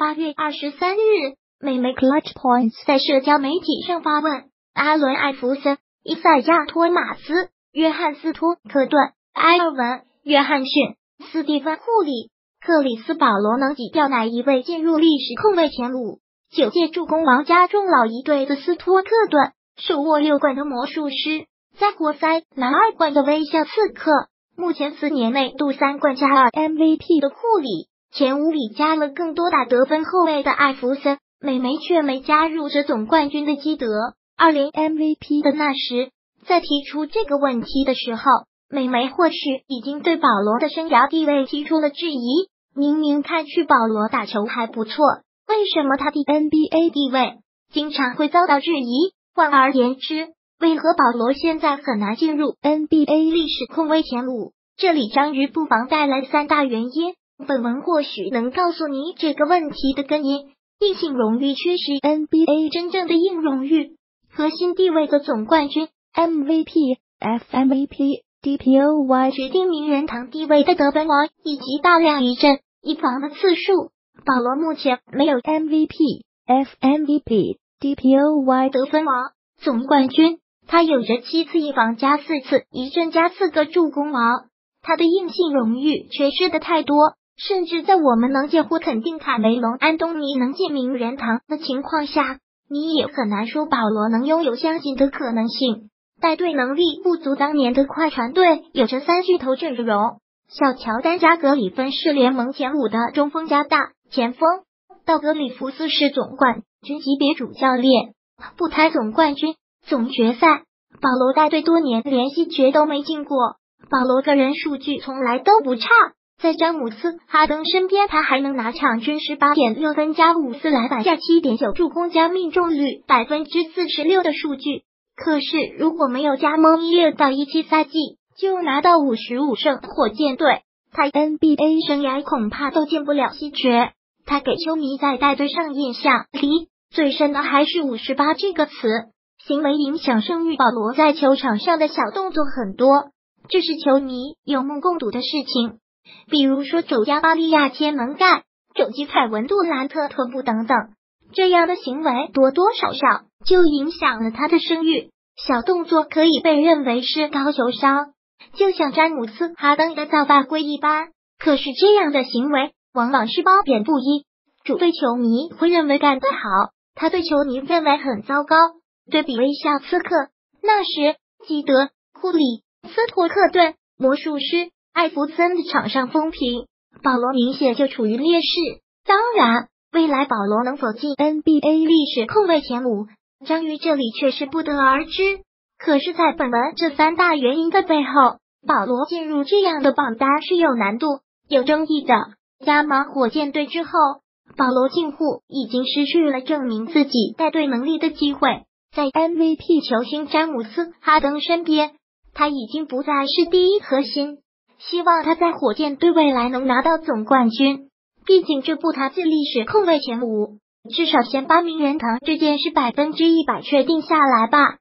八月二十三日，美媒 Clutch Points 在社交媒体上发问：阿伦·艾弗森、伊赛亚·托马斯、约翰斯·托克顿、埃尔文、约翰逊、斯蒂芬·库里、克里斯·保罗能挤掉哪一位进入历史控卫前五？九届助攻王加中老一队的斯托克顿，手握六冠的魔术师，在活塞拿二冠的微笑刺客，目前四年内度三冠加二 MVP 的库里，前五里加了更多打得分后卫的艾弗森，美媒却没加入这总冠军的基德。二零 MVP 的那时，在提出这个问题的时候，美媒或许已经对保罗的生涯地位提出了质疑。明明看去保罗打球还不错。为什么他的 NBA 地位经常会遭到质疑？换而言之，为何保罗现在很难进入 NBA 历史控卫前五？这里章鱼不妨带来三大原因，本文或许能告诉你这个问题的根因。硬性荣誉缺失，NBA 真正的硬荣誉，核心地位的总冠军 MVP、FMVP、DPOY 决定名人堂地位的得分王，以及大量一阵一防的次数。保罗目前没有 MVP、FMVP、DPOY 得分王总冠军，他有着七次一防加四次一阵加四个助攻王。他的硬性荣誉缺失的太多，甚至在我们能见或肯定卡梅隆、安东尼能进名人堂的情况下，你也很难说保罗能拥有相信的可能性。带队能力不足，当年的快船队有着三巨头阵容，小乔丹加格里芬是联盟前五的中锋加大。前锋道格里夫斯是总冠军级别主教练，不谈总冠军、总决赛，保罗带队多年，连西决都没进过。保罗个人数据从来都不差，在詹姆斯、哈登身边，他还能拿场均十八点六分加五次篮板加七点九助攻加命中率百分之四十六的数据。可是如果没有加盟一六到一七赛季就拿到五十五胜火箭队，他 NBA 生涯恐怕都进不了西决。他给球迷在带队上印象里最深的还是“五十八”这个词，行为影响声誉。保罗在球场上的小动作很多，这是球迷有目共睹的事情。比如说，肘加巴利亚天门盖，肘击凯文杜兰特臀部等等，这样的行为多多少少就影响了他的声誉。小动作可以被认为是高球商，就像詹姆斯、哈登的造犯规一般。可是这样的行为。往往是褒贬不一，主队球迷会认为干得好，他对球迷认为很糟糕。对比微笑刺客，那时基德、库里、斯托克顿、魔术师、艾弗森的场上风评，保罗明显就处于劣势。当然，未来保罗能否进 NBA 历史控卫前五，章鱼这里却是不得而知。可是，在本文这三大原因的背后，保罗进入这样的榜单是有难度、有争议的。加盟火箭队之后，保罗近乎已经失去了证明自己带队能力的机会。在 MVP 球星詹姆斯、哈登身边，他已经不再是第一核心。希望他在火箭队未来能拿到总冠军。毕竟这不他进历史控卫前五，至少前八名人堂这件事百分之一百确定下来吧。